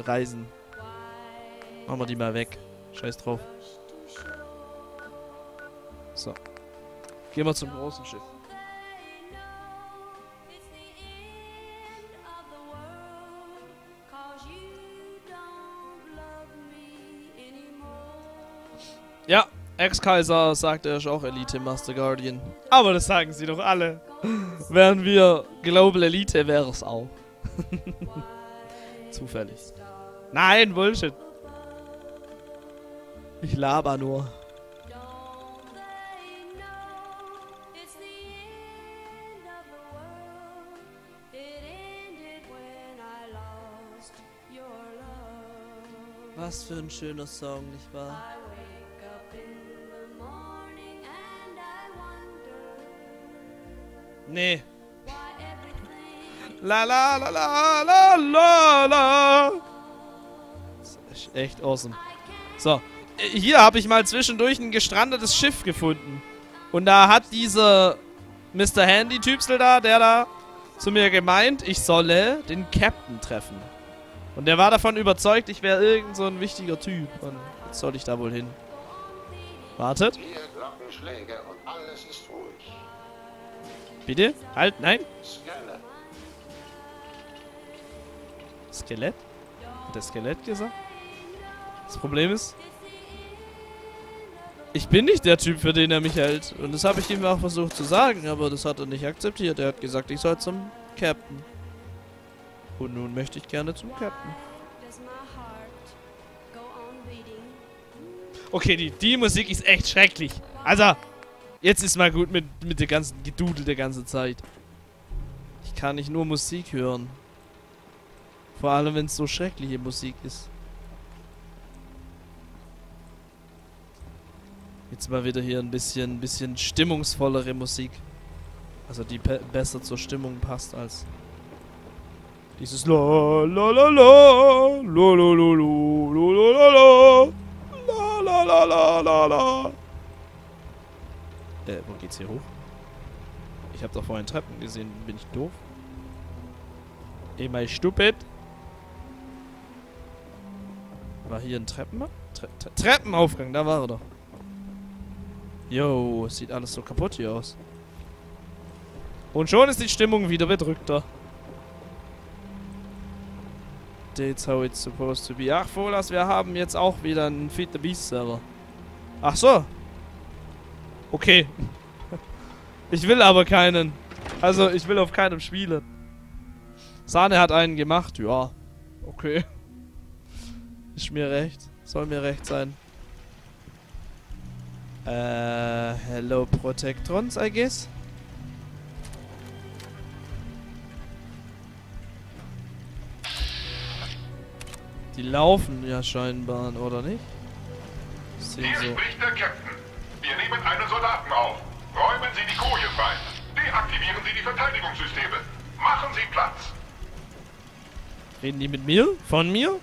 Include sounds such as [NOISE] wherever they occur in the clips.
Reisen. Machen wir die mal weg. Scheiß drauf. So. Gehen wir zum großen Schiff. Ja, Ex-Kaiser sagt, er ist auch Elite Master Guardian. Aber das sagen sie doch alle. Wären wir Global Elite, wäre es auch. [LAUGHS] Zufällig. Nein, Bullshit. Ich laber nur. Was für ein schöner Song, nicht wahr? Nee. La la la la la la la. Das ist echt awesome. So. Hier habe ich mal zwischendurch ein gestrandetes Schiff gefunden. Und da hat dieser Mr. Handy-Typsel da, der da, zu mir gemeint, ich solle den Captain treffen. Und der war davon überzeugt, ich wäre irgend so ein wichtiger Typ. Und jetzt soll ich da wohl hin. Wartet. Bitte? Halt, nein. Scanne. Skelett? Hat der Skelett gesagt? Das Problem ist, ich bin nicht der Typ, für den er mich hält. Und das habe ich ihm auch versucht zu sagen, aber das hat er nicht akzeptiert. Er hat gesagt, ich soll zum Captain. Und nun möchte ich gerne zum Captain. Okay, die, die Musik ist echt schrecklich. Also, jetzt ist mal gut mit, mit der ganzen Gedudel der ganze Zeit. Ich kann nicht nur Musik hören. Vor allem, wenn es so schreckliche Musik ist. Jetzt mal wieder hier ein bisschen, bisschen stimmungsvollere Musik. Also die besser zur Stimmung passt als dieses la la la la la la la la la la la la la Äh, wo geht's hier hoch? Ich habe doch vorhin Treppen gesehen. Bin ich doof? Am I stupid? War hier ein Treppen? Tre Tre Treppenaufgang, da war er doch. Yo, sieht alles so kaputt hier aus. Und schon ist die Stimmung wieder bedrückter. That's how it's supposed to be. Ach, Folas, wir haben jetzt auch wieder einen Feed the Beast Server. Ach so. Okay. [LAUGHS] Ich will aber keinen. Also, ich will auf keinem spielen. Sahne hat einen gemacht. Ja. Okay. Ist mir recht. Soll mir recht sein. Äh, hello Protectrons, I guess. Die laufen ja scheinbar, oder nicht? Sehen Hier so. spricht der Captain. Wir nehmen einen Soldaten auf. Räumen Sie die Koje frei. Deaktivieren Sie die Verteidigungssysteme. Machen Sie Platz. Reden die mit mir? Von mir?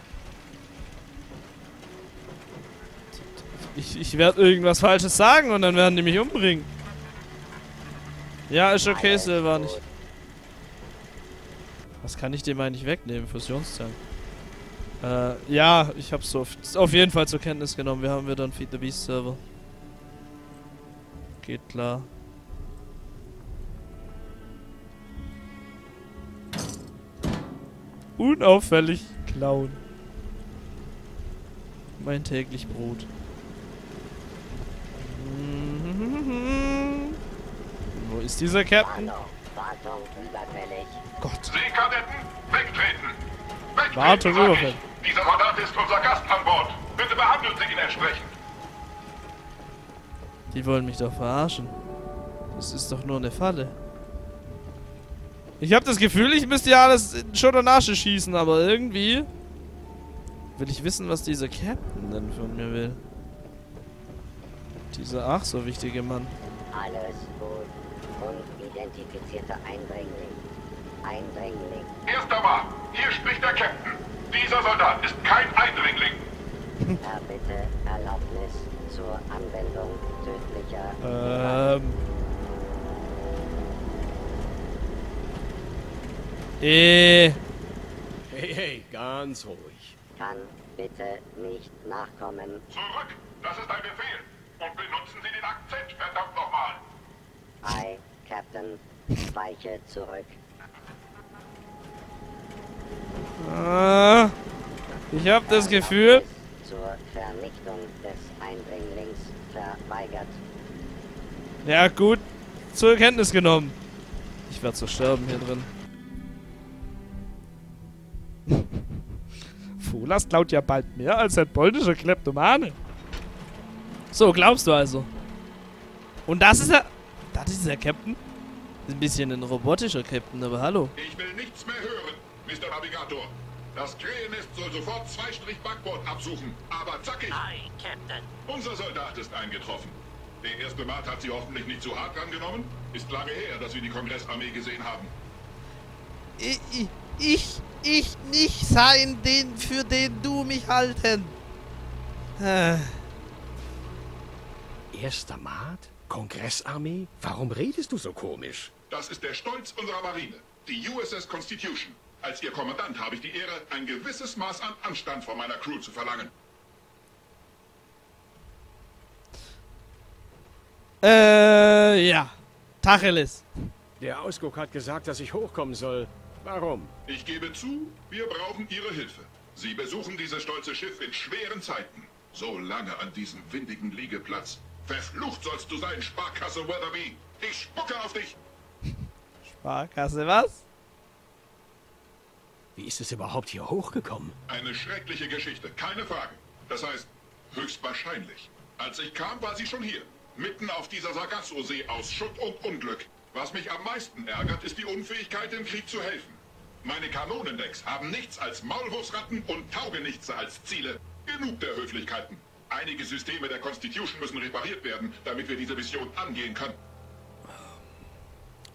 Ich, ich werde irgendwas Falsches sagen und dann werden die mich umbringen. Ja, ist okay, Silver nicht. Was kann ich dem eigentlich wegnehmen? Fusionszellen. Äh, ja, ich hab's auf, auf jeden Fall zur Kenntnis genommen. Wir haben wieder einen Feed the Beast Server. Geht klar. Unauffällig klauen. Mein täglich Brot. Wo ist dieser Captain? Gott. Seekadetten, wegtreten. Wegtreten, Wartung überfällig. Dieser Soldat ist unser Gast an Bord. Bitte behandeln Sie ihn entsprechend. Die wollen mich doch verarschen. Das ist doch nur eine Falle. Ich habe das Gefühl, ich müsste ja alles in Schutt und Asche schießen, aber irgendwie will ich wissen, was dieser Captain denn von mir will. Dieser ach so wichtige Mann. Alles gut. Unidentifizierter Eindringling. Eindringling. Erst einmal, hier spricht der Captain. Dieser Soldat ist kein Eindringling. [LAUGHS] Erbitte Erlaubnis zur Anwendung tödlicher Ähm. Äh. Hey, hey, ganz ruhig. kann bitte nicht nachkommen. Zurück! Das ist ein Befehl! Und benutzen Sie den Akzent, verdammt nochmal! Hi, Captain. Weiche zurück. Ah, ich habe das Gefühl, Zur Vernichtung des Eindringlings verweigert. ja gut, zur Kenntnis genommen. Ich werde so sterben hier drin. [LAUGHS] Fulas klaut ja bald mehr als ein polnischer Kleptomane. So, glaubst du also? Und das ist er. Das ist der Captain? Ist ein bisschen ein robotischer Captain, aber hallo. Ich will nichts mehr hören, Mr. Navigator. Das Krähennest soll sofort Zweistrich Backbord absuchen, aber zackig! Hi, Captain. Unser Soldat ist eingetroffen. Der erste Mat hat Sie hoffentlich nicht zu hart angenommen. Ist lange her, dass wir die Kongressarmee gesehen haben. Ich, ich, ich nicht sein, den, für den du mich halten. Äh, Erster Mat? Kongressarmee? Warum redest du so komisch? Das ist der Stolz unserer Marine, die USS Constitution. Als Ihr Kommandant habe ich die Ehre, ein gewisses Maß an Anstand von meiner Crew zu verlangen. äh, ja. Tacheles. Der Ausguck hat gesagt, dass ich hochkommen soll. Warum? Ich gebe zu, wir brauchen Ihre Hilfe. Sie besuchen dieses stolze Schiff in schweren Zeiten. So lange an diesem windigen Liegeplatz. Verflucht sollst du sein, Sparkasse Weatherby. Ich spucke auf dich. Sparkasse, was? Wie ist es überhaupt hier hochgekommen? Eine schreckliche Geschichte, keine Frage. Das heißt, höchstwahrscheinlich. Als ich kam, war sie schon hier. Mitten auf dieser Sargasso-See aus Schutt und Unglück. Was mich am meisten ärgert, ist die Unfähigkeit, im Krieg zu helfen. Meine Kanonendecks haben nichts als Maulwurfsratten und Taugenichtse als Ziele. Genug der Höflichkeiten. Einige Systeme der Constitution müssen repariert werden, damit wir diese Mission angehen können.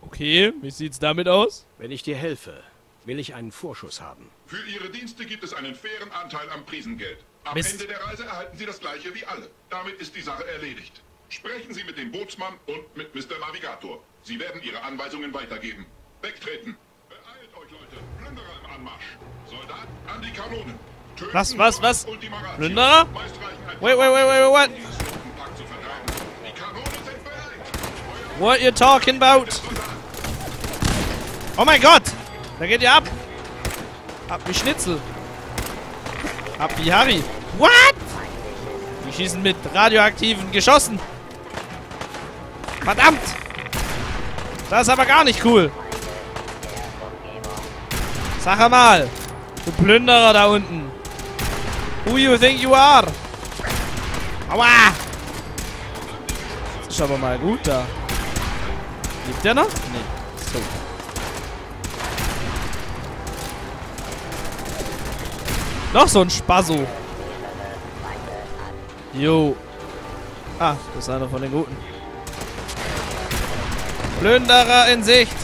Okay, wie sieht's damit aus? Wenn ich dir helfe, will ich einen Vorschuss haben. Für Ihre Dienste gibt es einen fairen Anteil am Prisengeld. Am Mist. Ende der Reise erhalten Sie das gleiche wie alle. Damit ist die Sache erledigt. Sprechen Sie mit dem Bootsmann und mit Mr. Navigator. Sie werden Ihre Anweisungen weitergeben. Wegtreten. Beeilt euch, Leute. Plünderer im Anmarsch. Soldat an die Kanonen. Was, was, was? Plünderer? Wait, wait, wait, wait, wait, what? What you talking about? Oh mein Gott! Da geht ihr ab! Ab wie Schnitzel! Ab wie Harry! What? Die schießen mit radioaktiven Geschossen! Verdammt! Das ist aber gar nicht cool! Sag mal! Du Plünderer da unten! Who you think you are? Aua! Das ist aber mal gut da. Lebt der noch? Nee. So. Noch so ein Spasso. Jo. Ah, das ist einer von den Guten. Plünderer in Sicht.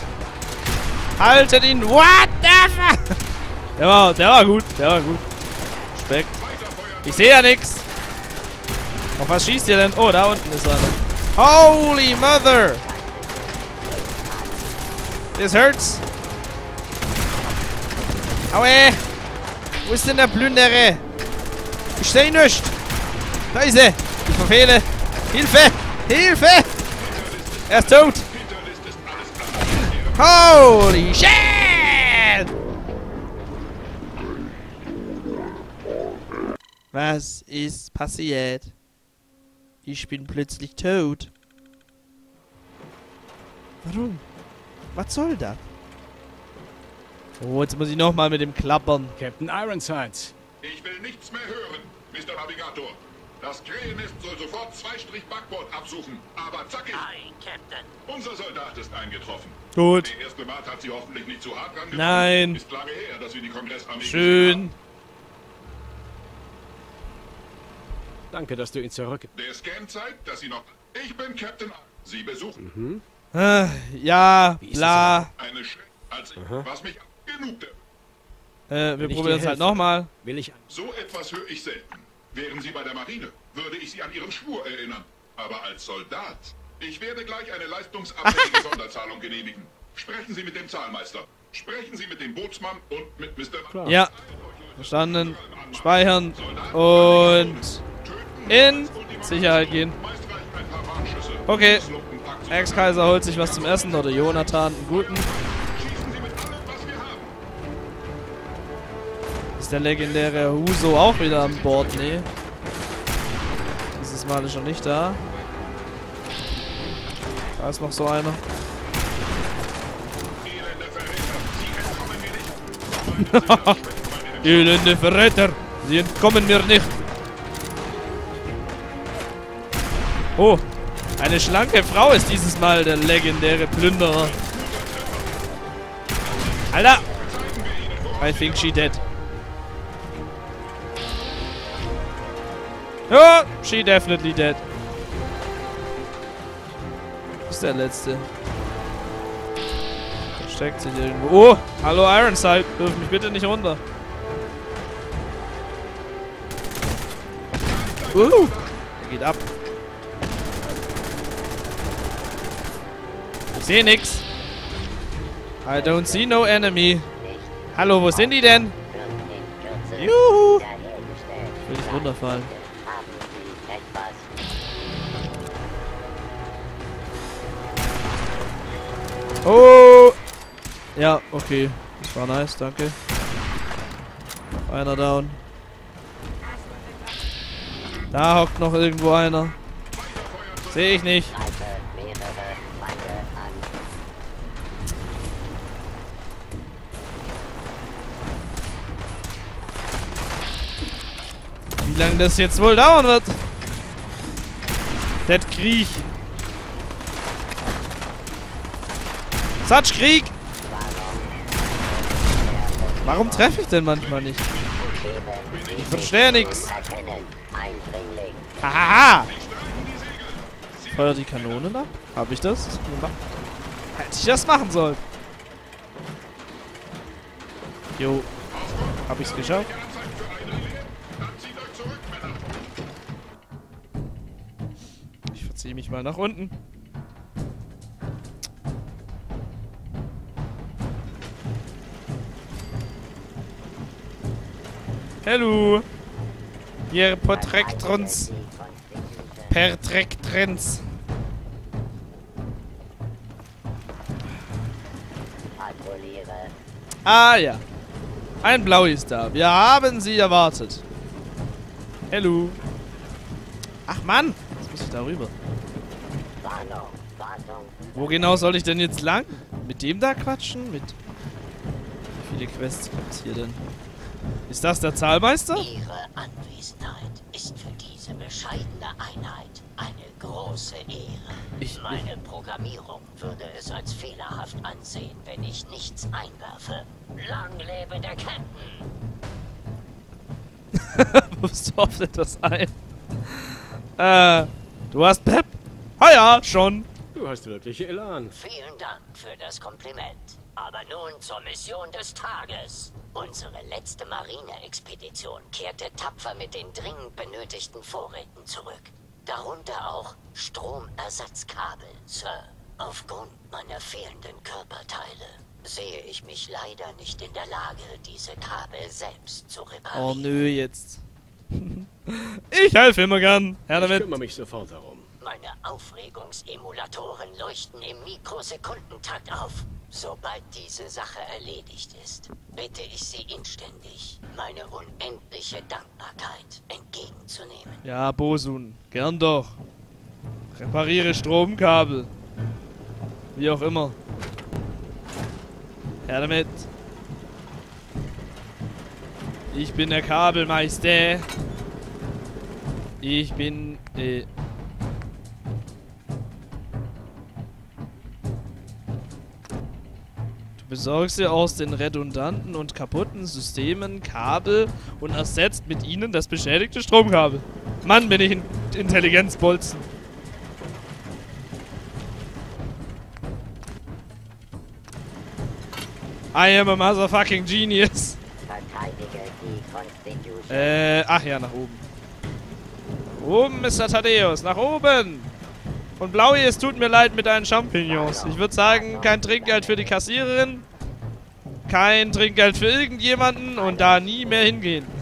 Haltet ihn. What the fuck? [LAUGHS] Der war, der war gut. Der war gut. Speck. Ich sehe ja nix. Auf was schießt ihr denn? Oh, da unten ist einer. Holy Mother! This hurts. Aue! Wo ist denn der Plünderer? Ich sehe nicht. Da ist er. Ich verfehle. Hilfe! Hilfe! Er ist tot. Holy shit! Was ist passiert? Ich bin plötzlich tot. Warum? Was soll das? Oh, jetzt muss ich nochmal mit dem klappern. Captain Ironsides. Ich will nichts mehr hören, Mr. Navigator. Das Krähennest soll sofort Zweistrich Backbord absuchen. Aber zackig! Hi, Captain. Unser Soldat ist eingetroffen. Gut. Der erste Mat hat sie hoffentlich nicht zu hart angenommen. Nein. Ist lange her, dass wir die Kongressarmee Schön. Danke, dass du ihn zurück... Der Scan zeigt, dass Sie noch... Ich bin Captain... Sie besuchen Äh, ja, bla. eine Sch... Als Was mich... Genug der... Äh, wir ich probieren es halt nochmal. Will ich... So etwas höre ich selten. Wären Sie bei der Marine, würde ich Sie an Ihren Schwur erinnern. Aber als Soldat... Ich werde gleich eine leistungsabhängige [LAUGHS] Sonderzahlung genehmigen. Sprechen Sie mit dem Zahlmeister. Sprechen Sie mit dem Bootsmann und mit Mr. Klar. Ja. Verstanden. Speichern. Und in Sicherheit gehen. Okay. Ex-Kaiser holt sich was zum Essen oder Jonathan einen guten. Ist der legendäre Huso auch wieder an Bord? Nee. Dieses Mal ist er nicht da. Da ist noch so einer. [LAUGHS] Elende Verräter, Sie entkommen mir nicht. Oh, eine schlanke Frau ist dieses Mal der legendäre Plünderer. Alter! I think she dead. Ja, she definitely dead. Ist der letzte? Versteckt sich irgendwo. Oh, hallo Ironside. Wirf mich bitte nicht runter. Uh, geht ab. Sehe nix. I don't see no enemy. Hallo, wo sind die denn? Juhu. Will ich runterfallen. Oh! Ja, okay. Das war nice, danke. Einer down. Da hockt noch irgendwo einer. Sehe ich nicht. Wie lange das jetzt wohl dauern wird? Der Krieg. Satsch Krieg! Warum treffe ich denn manchmal nicht? Ich verstehe nichts. Hahaha! Feuer die Kanonen ab? Habe ich das? Hätte ich das machen sollen. Jo. Hab ich's geschafft? Ich verziehe mich mal nach unten. Hallo. Ihr Porträttrons. Perträktrens. Patrouilliere. Ah ja. Ein Blau ist da. Wir haben sie erwartet. Hallo. Ach Mann. Jetzt muss ich da rüber. Wo genau soll ich denn jetzt lang? Mit dem da quatschen? Mit. Wie viele Quests gibt's hier denn? Ist das der Zahlmeister? Ihre Anwesenheit ist für diese bescheidene Einheit eine große Ehre. Ich- Meine Programmierung würde es als fehlerhaft ansehen, wenn ich nichts einwerfe. Lang lebe der Captain! [LAUGHS] Wirfst du auf etwas ein? Äh, du hast Pep? Ah ja, schon. Du hast wirklich Elan. Vielen Dank für das Kompliment. Aber nun zur Mission des Tages. Unsere letzte Marineexpedition kehrte tapfer mit den dringend benötigten Vorräten zurück. Darunter auch Stromersatzkabel, Sir. Aufgrund meiner fehlenden Körperteile sehe ich mich leider nicht in der Lage, diese Kabel selbst zu reparieren. Oh nö, jetzt. [LAUGHS] ich helfe immer gern. Herr Ich damit. kümmere mich sofort darum. Meine Aufregungsemulatoren leuchten im Mikrosekundentakt auf. Sobald diese Sache erledigt ist, bitte ich Sie inständig, meine unendliche Dankbarkeit entgegenzunehmen. Ja, Bosun. Gern doch. Repariere Stromkabel. Wie auch immer. Her damit. Ich bin der Kabelmeister. Ich bin... Äh, besorgst dir aus den redundanten und kaputten Systemen Kabel und ersetzt mit ihnen das beschädigte Stromkabel. Mann, bin ich ein Intelligenzbolzen. I am a motherfucking genius. Verteidige die Constitution. Äh, ach ja, nach oben. Oben, Mr. Thaddeus, nach oben! Und Blaui, es tut mir leid mit deinen Champignons. Ich würde sagen, kein Trinkgeld für die Kassiererin. Kein Trinkgeld für irgendjemanden und da nie mehr hingehen.